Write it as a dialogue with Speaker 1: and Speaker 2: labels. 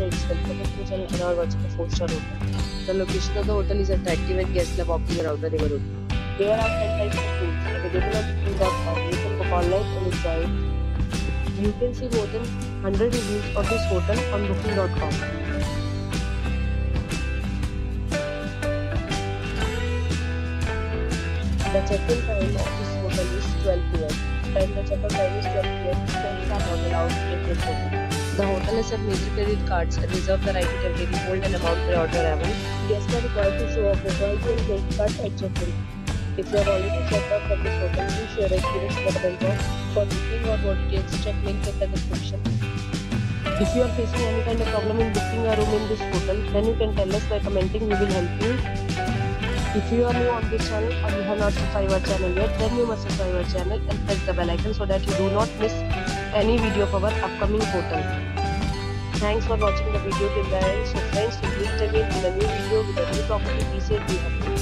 Speaker 1: welcome back to the channel and are watching a 4-star hotel. The location of the hotel is attractive and guests love walking around the neighborhood. There are 10 types of rooms available on booking.com. You can book online and enjoy it. You can see more than 100 reviews of this hotel on booking.com. The check-in time of this hotel is 12 pm and the check-out time is 12 pm. Pets are not allowed in this hotel. The hotel accepts major credit cards and reserve the right to temporarily hold an amount prior to arrival. Guests are required to show a ID and credit card at check-in. If you have already checked out from this hotel, please share experience in the comment. For booking or more details, check link in the description. If you are facing any kind of problem in booking a room in this hotel, then you can tell us by commenting. We will help you. If you are new on this channel or you have not subscribed our channel yet, then you must subscribe our channel and press the bell icon so that you do not miss any video of our upcoming portal. Thanks for watching the video till the end. So friends, we meet again in a new video with a new property. Be safe, be